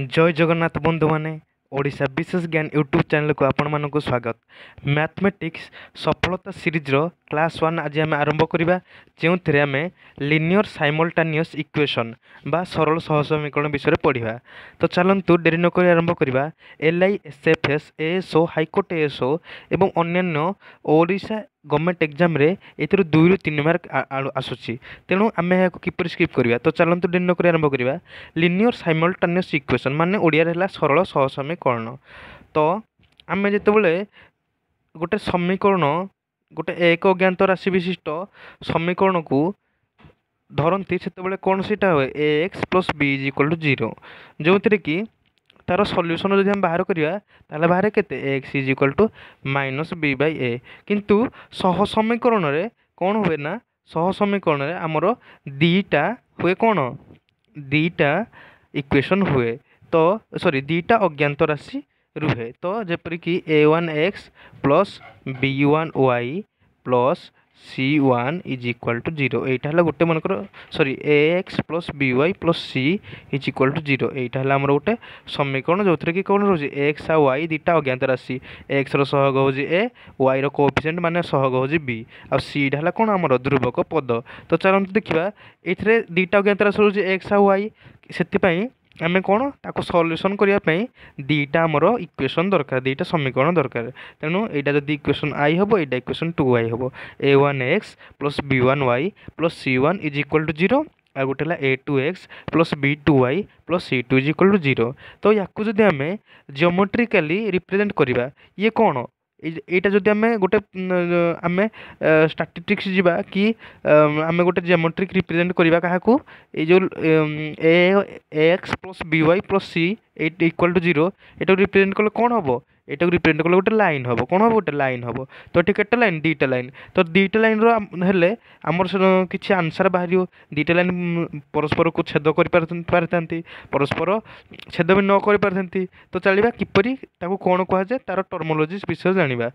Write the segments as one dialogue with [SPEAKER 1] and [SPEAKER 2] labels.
[SPEAKER 1] ଜୟ ଜଗନ୍ନାଥ ବନ୍ଧୁମାନେ ଓଡ଼ିଶା ବିଶେଷ ଜ୍ଞାନ ୟୁଟ୍ୟୁବ୍ ଚ୍ୟାନେଲ୍କୁ ଆପଣମାନଙ୍କୁ ସ୍ୱାଗତ ମ୍ୟାଥମେଟିକ୍ସ ସଫଳତା ସିରିଜ୍ର କ୍ଲାସ୍ ୱାନ୍ ଆଜି ଆମେ ଆରମ୍ଭ କରିବା ଯେଉଁଥିରେ ଆମେ ଲିନିୟର ସାଇମଲ୍ଟାନିୟସ୍ ଇକ୍ୱେସନ୍ ବା ସରଳ ସହ ସମୀକରଣ ବିଷୟରେ ପଢ଼ିବା ତ ଚାଲନ୍ତୁ ଡେରି ନକରି ଆରମ୍ଭ କରିବା L I S F S ASO high court ASO ଏବଂ ଅନ୍ୟାନ୍ୟ ଓଡ଼ିଶା ଗଭର୍ଣ୍ଣମେଣ୍ଟ ଏକ୍ଜାମ୍ରେ ଏଥିରୁ ଦୁଇରୁ ତିନି ମାର୍କ ଆସୁଛି ତେଣୁ ଆମେ ଏହାକୁ କିପରି ସ୍କିପ୍ କରିବା ତ ଚାଲନ୍ତୁ ଡେରି ନ କରି ଆରମ୍ଭ କରିବା ଲିନିୟର୍ ସାଇମଲ୍ଟାନିୟସ୍ ଇକ୍ୱେସନ୍ ମାନେ ଓଡ଼ିଆରେ ହେଲା ସରଳ ସହସମୀକରଣ ତ ଆମେ ଯେତେବେଳେ ଗୋଟେ ସମୀକରଣ ଗୋଟେ ଏକ ଅଜ୍ଞାତ ରାଶି ବିଶିଷ୍ଟ ସମୀକରଣକୁ ଧରନ୍ତି ସେତେବେଳେ କ'ଣ ସେଇଟା ହୁଏ A X plus B is equal to zero ଯେଉଁଥିରେ କି তার সଲ୍ୟୁସନ୍ যদি ଆମେ ବାହାର କରିବା ତାହେଲେ ବାହାରେ କେତେ x is equal to minus b by a କିନ୍ତୁ ସହ ସମୀକରଣରେ କ'ଣ ହୁଏ ନା ସହ ସମୀକରଣରେ ଆମର ଦୁଇଟା ହୁଏ କ'ଣ ଦୁଇଟା ଇକ୍ୱେସନ୍ ହୁଏ ତ ସରି ଦୁଇଟା ଅଜ୍ଞାତ ରାଶି ରୁହେ ତ ଯେପରିକି A one X plus B one Y plus C one is equal to zero এইটা হল গোটে মনেকর sorry A X plus B Y plus C is equal to zero এইটা হল আমার গোটে সমীকরণ যেউথে কি কোণ রয়েছে এক্স আর ওয়াই দুইটা অজ্ঞাত রাশি এক্সর সহগ হচ্ছে এ ওয়াইর কোএফিসিয়েন্ট মানে সহগ হচ্ছে বি আর সিটা হল কোণ আমার ধ্রুবক পদ তো চলতু দেখা এইথে দুইটা অজ্ঞাত রাশি রয়েছে এক্স আর ওয়াই সেপাই ଆମେ କ'ଣ ତାକୁ ସଲ୍ୟୁସନ୍ କରିବା ପାଇଁ ଦୁଇଟା ଆମର ଇକ୍ୱେସନ୍ ଦରକାର ଦୁଇଟା ସମୀକରଣ ଦରକାର ତେଣୁ ଏଇଟା ଯଦି ଇକ୍ୱେସନ୍ ଆଇ ହେବ ଏଇଟା ଇକ୍ୱେସନ୍ ଟୁ ଆଇ ହେବ A one X plus B one Y plus C one is equal to zero ଆଉ ଗୋଟେ ହେଲା A two X plus B two Y plus C two is equal to zero ତ ୟାକୁ ଯଦି ଆମେ ଜିଓମେଟ୍ରିକାଲି represent କରିବା ଇଏ କ'ଣ ଏଇଟା ଯଦି ଆମେ ଗୋଟେ ଆମେ ଷ୍ଟାଟିଷ୍ଟିକ୍ସ ଯିବା କି ଆମେ ଗୋଟେ ଜେମେଟ୍ରିକ୍ ରିପ୍ରେଜେଣ୍ଟ କରିବା କାହାକୁ ଏଇ ଯେଉଁ a x plus b y plus c eight equal to zero ଏଇଟାକୁ ରିପ୍ରେଜେଣ୍ଟ କଲେ କ'ଣ ହେବ ଏଇଟାକୁ ରିପ୍ରେଜେଣ୍ଟ କଲେ ଗୋଟେ ଲାଇନ୍ ହେବ କ'ଣ ହେବ ଗୋଟେ ଲାଇନ୍ ହେବ ତ ଏଠି କେତେ ଲାଇନ୍ ଦୁଇଟା ଲାଇନ୍ ତ ଦୁଇଟା ଲାଇନ୍ର ହେଲେ ଆମର କିଛି ଆନ୍ସର୍ ବାହାରିବ ଦୁଇଟା ଲାଇନ୍ ପରସ୍ପରକୁ ଛେଦ କରିପାରିଥାନ୍ତି ପରସ୍ପର ଛେଦ ବି ନ କରିପାରିଥାନ୍ତି ତ ଚାଲିବା କିପରି ତାକୁ କ'ଣ କୁହାଯାଏ ତା'ର ଟର୍ମୋଲୋଜି ବିଷୟରେ ଜାଣିବା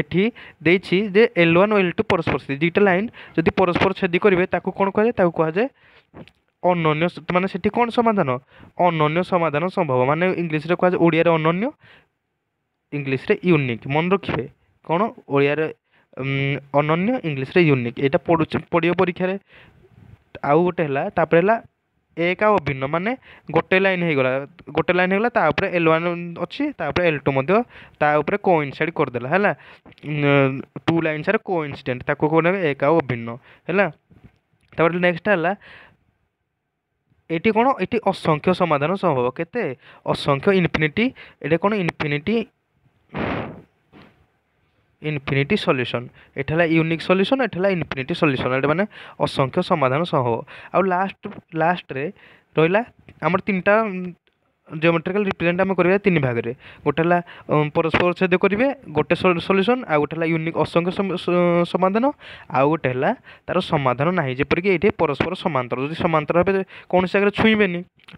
[SPEAKER 1] ଏଠି ଦେଇଛି ଯେ ଏଲ୍ ୱାନ୍ ଓ ଏଲ୍ ଟୁ ପରସ୍ପର ଛେଦି ଦୁଇଟା ଲାଇନ୍ ଯଦି ପରସ୍ପର ଛେଦି କରିବେ ତାକୁ କ'ଣ କୁହାଯାଏ ତାକୁ କୁହାଯାଏ ଅନନ୍ୟ ମାନେ ସେଠି କ'ଣ ସମାଧାନ ଅନନ୍ୟ ସମାଧାନ ସମ୍ଭବ ମାନେ ଇଂଲିଶରେ କୁହାଯାଏ ଓଡ଼ିଆରେ ଅନନ୍ୟ ଇଂଲିଶରେ ୟୁନିକ୍ ମନେ ରଖିବେ କ'ଣ ଓଡ଼ିଆରେ ଅନନ୍ୟ ଇଂଲିଶରେ ୟୁନିକ୍ ଏଇଟା ପଡ଼ୁଛି ପଡ଼ିବ ପରୀକ୍ଷାରେ ଆଉ ଗୋଟେ ହେଲା ତା'ପରେ ହେଲା ଏକ ଆଉ ଅଭିନ୍ନ ମାନେ ଗୋଟେ ଲାଇନ୍ ହେଇଗଲା ଗୋଟେ ଲାଇନ୍ ହେଇଗଲା ତା ଉପରେ ଏଲ୍ ୱାନ୍ ଅଛି ତା ଉପରେ ଏଲ୍ ଟୁ ମଧ୍ୟ ତା ଉପରେ କୋଇନ୍ସାଇଡ଼୍ କରିଦେଲା ହେଲା ଟୁ ଲାଇନ୍ ସାର୍ କୋଇନ୍ସିଡେଣ୍ଟ ତାକୁ କ'ଣ ଏକ ଆଉ ଅଭିନ୍ନ ହେଲା ତାପରେ ନେକ୍ସଟ ହେଲା ଏଠି କ'ଣ ଏଠି ଅସଂଖ୍ୟ ସମାଧାନ ସମ୍ଭବ କେତେ ଅସଂଖ୍ୟ ଇନଫିନିଟି ଏଠି କ'ଣ ଇନଫିନିଟି ଇନଫିନିଟି ସଲ୍ୟୁସନ୍ ଏଠି ହେଲା ୟୁନିକ୍ ସଲ୍ୟୁସନ୍ ଏଠି ହେଲା ଇନଫିନିଟି ସଲ୍ୟୁସନ୍ ଏଠି ମାନେ ଅସଂଖ୍ୟ ସମାଧାନ ସହ ଆଉ ଲାଷ୍ଟ ଲାଷ୍ଟରେ ରହିଲା ଆମର ତିନିଟା জিওমেট্রিকাল রিপ্রেজেন্ট আমি করা তিন ভাগে গোটে হল পরস্পর ছেদ করবে গোটে সল্যুসন আউ গোটে হল ইউনিক অসংখ্য সমাধান আউ গোটে হল তার সমাধান না যেপরিকি এটি পরস্পর সমান্তর যদি সমান্তর ভাবে কৌশি জায়গায় ছুঁইবে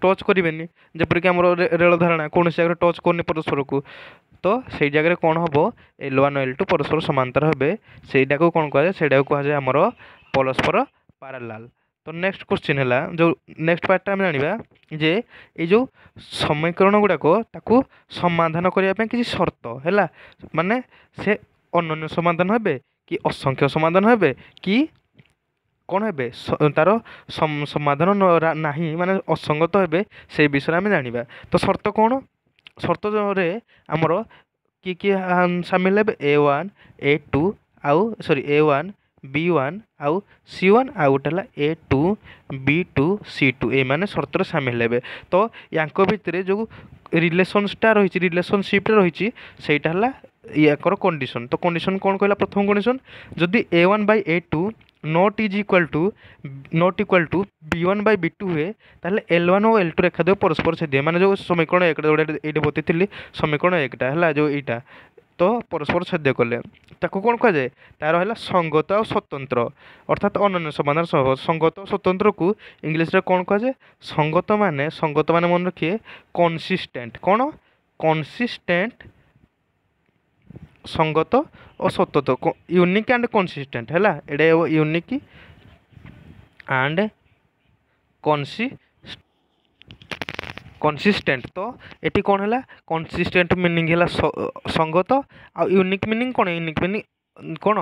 [SPEAKER 1] টচ করবে যেপরিকি আমার রেল ধারণা কৌশি জায়গায় টচ করনি পরস্পরকু তো সেই জায়গায় কোণ হব এল ওয়ান এল টু পরস্পর সমান্তর হবে সেইটাকে কোণ কুয়া সেইটাকে কুয়া যায় আমার পরস্পর প্যারালাল ତ ନେକ୍ସଟ କ୍ୱେଶ୍ଚିନ୍ ହେଲା ଯେଉଁ ନେକ୍ସଟ ପାର୍ଟଟା ଆମେ ଜାଣିବା ଯେ ଏଇ ଯେଉଁ ସମୀକରଣ ଗୁଡ଼ାକ ତାକୁ ସମାଧାନ କରିବା ପାଇଁ କିଛି ସର୍ତ୍ତ ହେଲା ମାନେ ସେ ଅନନ୍ୟ ସମାଧାନ ହେବେ କି ଅସଂଖ୍ୟ ସମାଧାନ ହେବେ କି କ'ଣ ହେବେ ତା'ର ସମାଧାନ ନାହିଁ ମାନେ ଅସଙ୍ଗତ ହେବେ ସେଇ ବିଷୟରେ ଆମେ ଜାଣିବା ତ ସର୍ତ୍ତ କ'ଣ ସର୍ତ୍ତରେ ଆମର କିଏ କିଏ ସାମିଲ ହେବେ ଏ ୱାନ୍ ଏ ଟୁ ଆଉ ସରି ଏ ୱାନ୍ বি ওয়াन आउ सी ओन आउ गोटे a two b two c two एମାନେ ସର୍ତ୍ତରେ ସାମିଲ ହେବେ ତ ୟାଙ୍କ ଭିତରେ ଯେଉଁ ରିଲେସନ୍ସଟା ରହିଛି ରିଲେସନସିପ୍ଟା ରହିଛି ସେଇଟା ହେଲା ୟାଙ୍କର କଣ୍ଡିସନ୍ ତ କଣ୍ଡିସନ୍ କ'ଣ କହିଲା ପ୍ରଥମ କଣ୍ଡିସନ୍ ଯଦି a one by a two not is equal to not equal to b one by b two ହୁଏ ତାହେଲେ ଏଲ୍ ୱାନ୍ ଓ ଏଲ୍ ଟୁ ରେଖା ଦେବ ପରସ୍ପର ଛେଦିବେ ମାନେ ଯେଉଁ ସମୀକରଣ ଏକଟା ଯେଉଁଟା ଏଇଠି ବତେଇଥିଲି ସମୀକରଣ ଏକଟା ହେଲା ଯେଉଁ ଏଇଟା ତ ପରସ୍ପର ଛେଦ୍ୟ କଲେ ତାକୁ କ'ଣ କୁହାଯାଏ ତା'ର ହେଲା ସଙ୍ଗତ ଆଉ ସ୍ୱତନ୍ତ୍ର ଅର୍ଥାତ୍ ଅନନ୍ୟ ସମାଧାନ ସହ ସଙ୍ଗତ ଓ ସ୍ୱତନ୍ତ୍ରକୁ ଇଂଲିଶରେ କ'ଣ କୁହାଯାଏ ସଙ୍ଗତ ମାନେ ସଙ୍ଗତ ମାନେ ମନେ ରଖିବେ କନସିଷ୍ଟେଣ୍ଟ କ'ଣ କନସିଷ୍ଟେଣ୍ଟ ସଙ୍ଗତ ଓ ସ୍ୱତନ୍ତ୍ର ୟୁନିକ୍ ଆଣ୍ଡ କନସିଷ୍ଟେଣ୍ଟ ହେଲା ଏଇଟା ୟୁନିକ୍ ଆଣ୍ଡ କନସି କନସିଷ୍ଟେଣ୍ଟ ତ ଏଠି କ'ଣ ହେଲା କନସିଷ୍ଟେଣ୍ଟ ମିନିଂ ହେଲା ସଙ୍ଗତ ଆଉ ୟୁନିକ୍ ମିନିଂ କ'ଣ ୟୁନିକ୍ ମିନିଂ କ'ଣ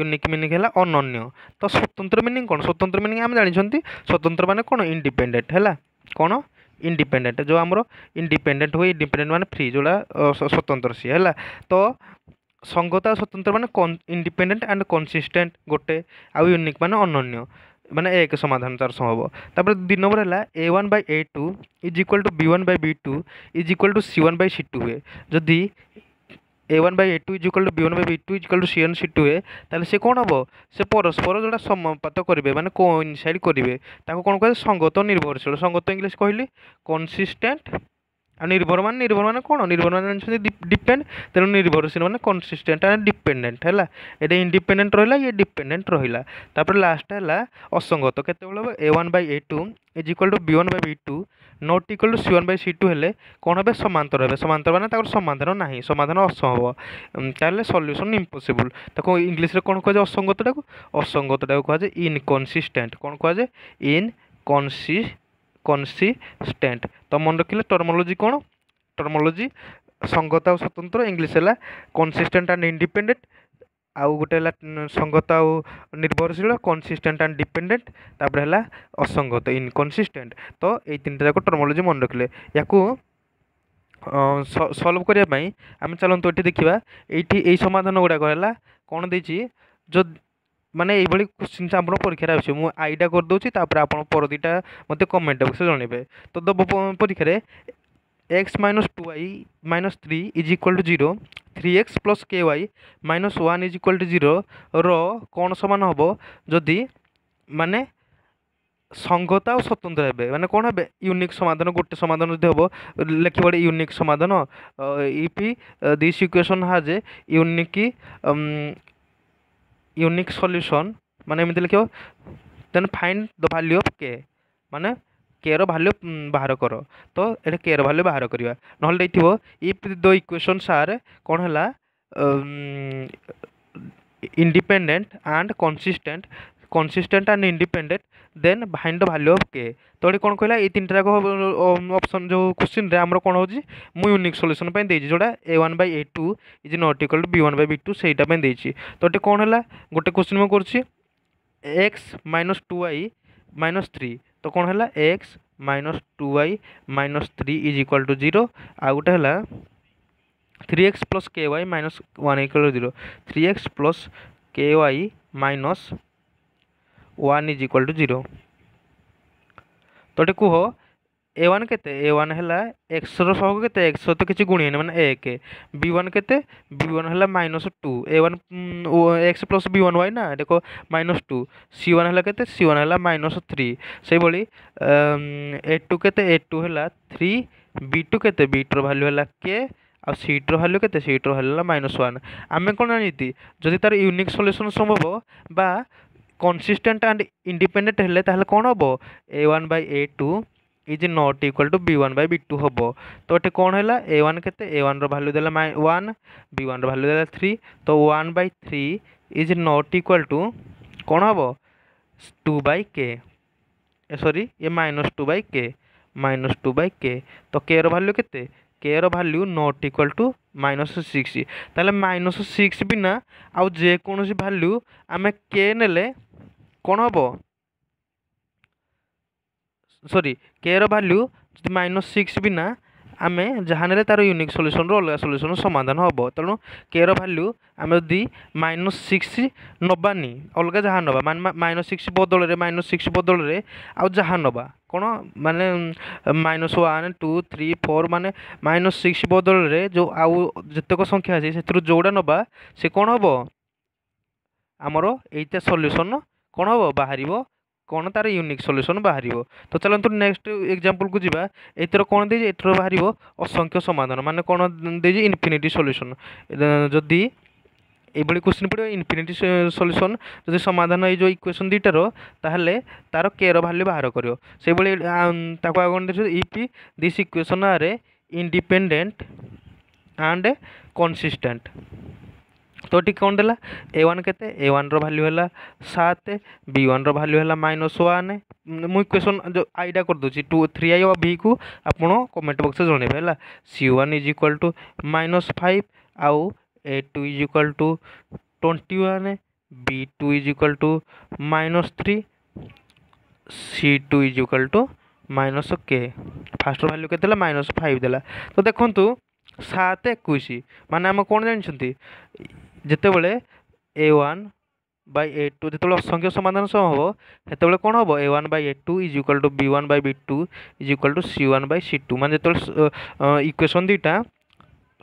[SPEAKER 1] ୟୁନିକ୍ ମିନିଂ ହେଲା ଅନନ୍ୟ ତ ସ୍ୱତନ୍ତ୍ର ମିନିଂ କ'ଣ ସ୍ୱତନ୍ତ୍ର ମିନିଂ ଆମେ ଜାଣିଛନ୍ତି ସ୍ୱତନ୍ତ୍ର ମାନେ କ'ଣ ଇଣ୍ଡିପେଣ୍ଡେଣ୍ଟ ହେଲା କ'ଣ ଇଣ୍ଡିପେଣ୍ଡେଣ୍ଟ ଯେଉଁ ଆମର ଇଣ୍ଡିପେଣ୍ଡେଣ୍ଟ ହୁଏ ଇଣ୍ଡିପେଣ୍ଡେଣ୍ଟ ମାନେ ଫ୍ରି ଯେଉଁଟା ସ୍ୱତନ୍ତ୍ର ସିଏ ହେଲା ତ ସଙ୍ଗତ ଆଉ ସ୍ୱତନ୍ତ୍ର ମାନେ ଇଣ୍ଡିପେଣ୍ଡେଣ୍ଟ ଆଣ୍ଡ କନସିଷ୍ଟେଣ୍ଟ ଗୋଟେ ଆଉ ୟୁନିକ୍ ମାନେ ଅନନ୍ୟ ମାନେ ଏକ ସମାଧାନ ତା'ର ହେବ ତା'ପରେ ଦୁଇ ନମ୍ବର ହେଲା A one by A two is equal to B one by B two is equal to C one by C two ହୁଏ ଯଦି A one by A two is equal to B one by B two is equal to C one C two ହୁଏ ତାହେଲେ ସେ କ'ଣ ହେବ ସେ ପରସ୍ପର ଯେଉଁଟା ସମପାତ କରିବେ ମାନେ କୋଇନସାଇଡ଼୍ କରିବେ ତାକୁ କ'ଣ କୁହାଯାଏ ସଙ୍ଗତ ନିର୍ଭରଶୀଳ ସଙ୍ଗତ ଇଂଲିଶ କହିଲି କନସିଷ୍ଟେଣ୍ଟ ನಿರ್ಭರ ಮನೆ ನಿರ್ಭರ ಮನೆ କ'ଣ ನಿರ್ಭರ ମାନେ ହେଉଛନ୍ତି ଡିପେଣ୍ଡ ତେଣୁ ନିର୍ଭରଶୀଳ ମାନେ କନସିଷ୍ଟେଣ୍ଟ ଆଣ୍ଡ ଡିପେଣ୍ଡେଣ୍ଟ ହେଲା ଏଇଟା ଇଣ୍ଡିପେଣ୍ଡେଣ୍ଟ ରହିଲା ଇଏ ଡିପେଣ୍ଡେଣ୍ଟ ରହିଲା ତାପରେ ଲାଷ୍ଟ ହେଲା ଅସଙ୍ଗତ କେତେବେଳେ ହେବ a one by a two is equal to b one by b two not equal to c one by c two ହେଲେ କ'ଣ ହେବେ ସମାନ୍ତର ହେବେ ସମାନ୍ତର ମାନେ ତାଙ୍କର ସମାଧାନ ନାହିଁ ସମାଧାନ ଅସମ୍ଭବ ତାହେଲେ ସଲ୍ୟୁସନ୍ ଇମ୍ପସିବୁଲ୍ ତାକୁ ଇଂଲିଶରେ କ'ଣ କୁହାଯାଏ ଅସଙ୍ଗତଟାକୁ ଅସଙ୍ଗତଟାକୁ କୁହାଯାଏ ଇନକନସିଷ୍ଟେଣ୍ଟ କ'ଣ କୁହାଯାଏ ଇନ୍ କନସି কনসিস্টেন্ট ତ ମନେ ରଖିଲେ ଟର୍ମୋଲୋଜି କ'ଣ ଟର୍ମୋଲୋଜି ସଙ୍ଗତ ଆଉ ସ୍ୱତନ୍ତ୍ର ଇଂଲିଶ ହେଲା କନସିଷ୍ଟେଣ୍ଟ ଆଣ୍ଡ ଇଣ୍ଡିପେଣ୍ଡେଣ୍ଟ ଆଉ ଗୋଟେ ହେଲା ସଙ୍ଗତ ଆଉ ନିର୍ଭରଶୀଳ କନସିଷ୍ଟେଣ୍ଟ ଆଣ୍ଡ ଡିପେଣ୍ଡେଣ୍ଟ ତାପରେ ହେଲା ଅସଙ୍ଗତ ଇନକନସିଷ୍ଟେଣ୍ଟ ତ ଏଇ ତିନିଟା ଯାକ ଟର୍ମୋଲୋଜି ମନେ ରଖିଲେ ୟାକୁ ସଲ୍ଭ କରିବା ପାଇଁ ଆମେ ଚାଲନ୍ତୁ ଏଠି ଦେଖିବା ଏଇଠି ଏଇ ସମାଧାନ ଗୁଡ଼ାକ ହେଲା କ'ଣ ଦେଇଛି ମାନେ ଏଇଭଳି କୋଶ୍ଚିନ୍ସ ଆପଣ ପରୀକ୍ଷାରେ ଆସିବ ମୁଁ ଆଇଟା କରିଦେଉଛି ତା'ପରେ ଆପଣ ପରଦିଟା ମୋତେ କମେଣ୍ଟ ବକ୍ସରେ ଜଣାଇବେ ତ ପରୀକ୍ଷାରେ x minus two y minus three is equal to zero three x plus k y minus one is equal to zero র କ'ଣ ସମାନ ହେବ ଯଦି ମାନେ সঙ্গতা ଆଉ স্বতন্ত্র ହେବେ ମାନେ କ'ଣ ହେବେ ୟୁନିକ୍ ସମାଧାନ ଗୋଟେ ସମାଧାନ ଯଦି ହେବ ଲେଖିବ ଗୋଟେ ୟୁନିକ୍ ସମାଧାନ if this equation has a unique unique solution ମାନେ ଏମିତି ଲେଖିବ then find the value of k ମାନେ କେର ଭାଲ୍ୟୁ ବାହାର କର ତ ଏଠି କେର ଭାଲ୍ୟୁ ବାହାର କରିବା ନହେଲେ ଦେଇଥିବ ଇଫ୍ ଦ ଇକ୍ୱେସନ୍ ସାର୍ କ'ଣ ହେଲା independent and consistent consistent and independent then find the value of k ତ ଏଠି କ'ଣ କହିଲା ଏଇ ତିନିଟା ଯାକ ଅପସନ୍ ଯେଉଁ କୋଶ୍ଚିନ୍ରେ ଆମର କ'ଣ ହେଉଛି ମୁଁ ୟୁନିକ୍ ସଲ୍ୟୁସନ୍ ପାଇଁ ଦେଇଛି ଯେଉଁଟା a one by a two is not equal to b one by b two ସେଇଟା ପାଇଁ ଦେଇଛି ତ ଏଠି କ'ଣ ହେଲା ଗୋଟେ କୋଶ୍ଚିନ୍ ମୁଁ କରୁଛି x minus two i minus three ତ କ'ଣ ହେଲା x minus two i minus three is equal to zero ଆଉ ଗୋଟେ ହେଲା three x plus k y minus one equal zero three x plus k y minus one is equal to zero তোটি কুহ ए one के ए one है x रहा के x तो किसी गुणी मैंने एक बी वन के बी वन है minus two a one x plus b one y ना देख माइनस टू सी वन है के सी वन है माइनस थ्री से भाई ए टू के ए टू है थ्री बी टू के बी टूर भैल्यू है के ଆଉ ସିଟ୍ର ଭାଲ୍ୟୁ କେତେ ସିଟ୍ର ଭାଲ୍ୟୁ ହେଲା ମାଇନସ୍ ୱାନ୍ ଆମେ କ'ଣ ଜାଣିତି ଯଦି ତା'ର ୟୁନିକ୍ ସଲ୍ୟୁସନ୍ ସମ୍ଭବ ବା কনসিস্টেন্ট আন্ড ইন্ডিপেন্ডেন্ট হলে তাহলে କ'ଣ ହେବ a one by a two is not equal to b one by b two ହେବ ତ ଏଠି କ'ଣ ହେଲା ଏ ୱାନ୍ କେତେ ଏ ୱାନ୍ର ଭାଲ୍ୟୁ ଦେଲା ମାଇ ୱାନ୍ ବି ୱାନ୍ର ଭାଲ୍ୟୁ ଦେଲା ଥ୍ରୀ ତ one by three is not equal to କ'ଣ ହେବ two by k sorry a minus two by k minus two by k ତ କେର ଭାଲ୍ୟୁ କେତେ କେର value not equal to minus six ତାହେଲେ ମାଇନସ୍ ସିକ୍ସ ବିନା ଆଉ ଯେକୌଣସି ଭାଲ୍ୟୁ ଆମେ କେ ନେଲେ କ'ଣ ହେବ ସରି କେର ଭାଲ୍ୟୁ ଯଦି ମାଇନସ୍ ସିକ୍ସ ବିନା ଆମେ ଯାହା ନେଲେ ତା'ର ୟୁନିକ୍ ସଲ୍ୟୁସନ୍ରୁ ଅଲଗା ସଲ୍ୟୁସନ୍ ସମାଧାନ ହେବ ତେଣୁ କେର ଭାଲ୍ୟୁ ଆମେ ଯଦି ମାଇନସ୍ ସିକ୍ସ ନେବାନି ଅଲଗା ଯାହା ନେବା ମାନେ ମାଇନସ୍ ସିକ୍ସ ବଦଳରେ ମାଇନସ୍ ସିକ୍ସ ବଦଳରେ ଆଉ ଯାହା ନେବା କ'ଣ ମାନେ minus one two three four ମାନେ ମାଇନସ୍ ସିକ୍ସ ବଦଳରେ ଯେଉଁ ଆଉ ଯେତେକ ସଂଖ୍ୟା ଅଛି ସେଥିରୁ ଯେଉଁଟା ନେବା ସେ କ'ଣ ହେବ ଆମର ଏଇଟା ସଲ୍ୟୁସନ୍ କ'ଣ ହେବ ବାହାରିବ କ'ଣ ତା'ର ୟୁନିକ୍ ସଲ୍ୟୁସନ୍ ବାହାରିବ ତ ଚାଲନ୍ତୁ ନେକ୍ସଟ ଏକ୍ଜାମ୍ପଲକୁ ଯିବା ଏଥିର କ'ଣ ଦେଇଛି ଏଥିର ବାହାରିବ ଅସଂଖ୍ୟ ସମାଧାନ ମାନେ କ'ଣ ଦେଇଛି ଇନଫିନିଟି ସଲ୍ୟୁସନ୍ ଯଦି এইভাবে কোশ্চিন পড়ে ইনফিনিটি সল্যুশন যদি সমাধান এই যে ইকুয়েসন দুইটার তাহলে তার কে র ভ্যালু বাহার কর সেইভাবে তাকে আগে দেখছো if this equation R independent and consistent ତୋଟି କ'ଣ ଦେଲା ଏ ୱାନ୍ କେତେ ଏ ୱାନ୍ର ଭାଲ୍ୟୁ ହେଲା ସାତ ବି ୱାନ୍ର ଭାଲ୍ୟୁ ହେଲା ମାଇନସ୍ ୱାନ୍ ମୁଁ ଇକ୍ୱେସନ୍ ଯେଉଁ ଆଇଟା କରିଦେଉଛି ଟୁ ଥ୍ରୀ ଆଇ ଆଉ ଭିକୁ ଆପଣ କମେଣ୍ଟ ବକ୍ସରେ ଜଣାଇବେ ହେଲା c one is equal to minus five ଆଉ a two is equal to twenty one b two is equal to minus three c two is equal to minus k ଫାର୍ଷ୍ଟର value କେତେ ଦେଲା minus five ଦେଲା ତ ଦେଖନ୍ତୁ ସାତ ଏକୋଇଶ ମାନେ ଆମେ କ'ଣ ଜାଣିଛନ୍ତି ଯେତେବେଳେ a one by a two ଯେତେବେଳେ ଅସଂଖ୍ୟ ସମାଧାନ ସହ ହେବ ସେତେବେଳେ କ'ଣ ହେବ a one by a two is equal to b one by b two is equal to c one by c two ମାନେ ଯେତେବେଳେ ଇକ୍ୱେସନ୍ ଦୁଇଟା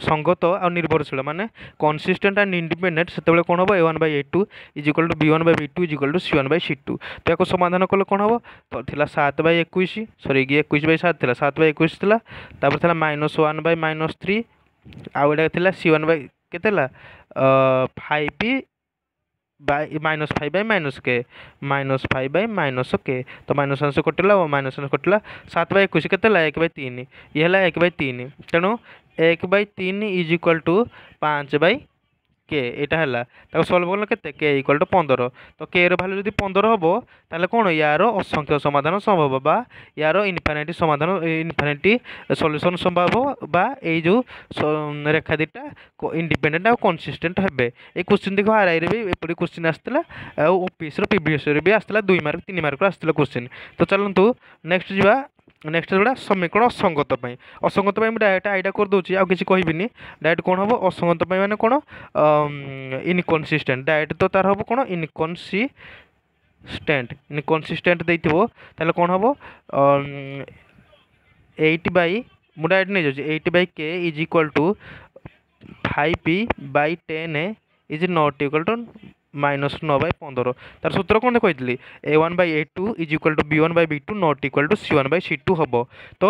[SPEAKER 1] সঙ্গত আর নির্ভরশীল মানে কনসিস্টেন্ট অ্যান্ড ইন্ডিপেন্ডেন্ট সেতবে কোণ হব a one by a two is equal to b one by b two is equal to c one by c two তো এখন সমাধান কলে কোণ হব তো লা সাত বাই একুশ সরি একুশ বাই সাত লা সাত বাই একুশ লা তারপরে লা minus one by minus three আউ এটা লা c one by k five five minus five by minus k minus five by minus k तो माइनस अंश कटेगा और माइनस अंश कटिला सात बै एक के एक बै तीन ये एक बै तीन तेणु एक बै तीन इज इक्वाल टू पाँच बै কে এটা ହେଲା ତାକୁ ସଲ୍ଭ କଲେ କେତେ କେ ଇକ୍ୱାଲ୍ ଟୁ ପନ୍ଦର ତ କେର ଭାଲ୍ୟୁ ଯଦି ପନ୍ଦର ହେବ ତାହେଲେ କ'ଣ ୟାର ଅସଂଖ୍ୟ ସମାଧାନ ସମ୍ଭବ ବା ୟାର ଇନଫାନାଇଟି ସମାଧାନ ଇନଫାନାଇଟି ସଲ୍ୟୁସନ୍ ସମ୍ଭବ ବା ଏଇ ଯେଉଁ ରେଖା ଦୁଇଟା ଇଣ୍ଡିପେଣ୍ଡେଣ୍ଟ ଆଉ କନସିଷ୍ଟେଣ୍ଟ ହେବେ ଏଇ କୋଶ୍ଚିନ୍ ଦେଖ ଆର୍ଆଇରେ ବି ଏପରି କୋଶ୍ଚିନ୍ ଆସିଥିଲା ଆଉ ଓପିଏସ୍ର ପିଭିଏସ୍ରେ ବି ଆସିଥିଲା ଦୁଇ ମାର୍କ ତିନି ମାର୍କର ଆସିଥିଲା କୋଶ୍ଚିନ୍ ତ ଚାଲନ୍ତୁ ନେକ୍ସଟ ଯିବା নেক্সট ଯେଉଁଟା ସମୀକରଣ ଅସଙ୍ଗତ ପାଇଁ ଅସଙ୍ଗତ ପାଇଁ ମୁଁ ଡାଇରେକ୍ଟ ଆଇଟା କରିଦେଉଛି ଆଉ କିଛି କହିବିନି ଡାଇରେକ୍ଟ କ'ଣ ହେବ ଅସଙ୍ଗତ ପାଇଁ ମାନେ କ'ଣ ଇନକନସିଷ୍ଟେଣ୍ଟ ଡାଇରେକ୍ଟ ତ ତା'ର ହେବ କ'ଣ ଇନକନସି ଷ୍ଟେଣ୍ଟ ଇନକନସିଷ୍ଟେଣ୍ଟ ଦେଇଥିବ ତାହେଲେ କ'ଣ ହେବ ଏଇଟ୍ ବାଇ ମୁଁ ଡାଇରେକ୍ଟ ନେଇଯାଉଛି eight by k is equal to five p by ten is not equal to minus ନଅ ବାଇ ପନ୍ଦର ତା'ର ସୂତ୍ର କ'ଣ କହିଥିଲି a one by a two is equal to b one by b two not equal to c one by c two ହେବ ତ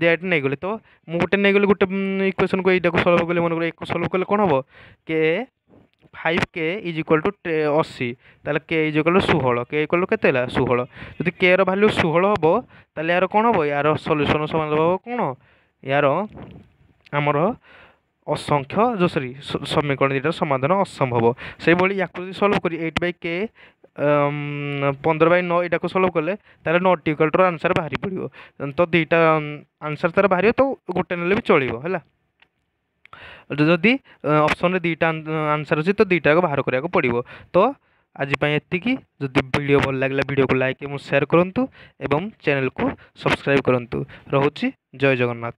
[SPEAKER 1] that ନେଇଗଲେ ତ ମୁଁ ଗୋଟେ ନେଇଗଲି ଗୋଟେ ଇକ୍ୱେସନ୍କୁ ଏଇଟାକୁ ସଲ୍ଭ କଲି ମନେକର ଏକୁ ସଲ୍ଭ କଲେ କ'ଣ ହେବ k five k is equal to অশী তাহলে কে ইজ ইকুয়াল টু ষোহল কে ইকুয়াল টু কেতে হল ষোহল যদি কে র ভ্যালু ষোহল হব তাহলে ইয়ার কোণ হব ইয়ার সল্যুসন সমান হব কোণ ইয়ার আমার অসংখ্য সরি সমীকরণ দুইটার সমাধান অসম্ভব সেইভাবে ইয়াকে যদি সলভ করি এইট বাই কে পনেরো বাই ন এটাকে সলভ কলে তাহলে নট ইকুয়ালটর আনসার বাহারি পড়ব তো দুইটা আনসার তার বাহার তো গোটে নেলে বি চলব হ্যাঁ যদি অপশন দুইটা আনসার অছি তো দুইটা বাহার করা পড়ব তো আজ এতিকি যদি ভিডিও ভাল লাগলা ভিডিওকে লাইক এবং সেয়ার করতু এবং চ্যানেলকে সবসক্রাইব করতু রহুচি জয় জগন্নাথ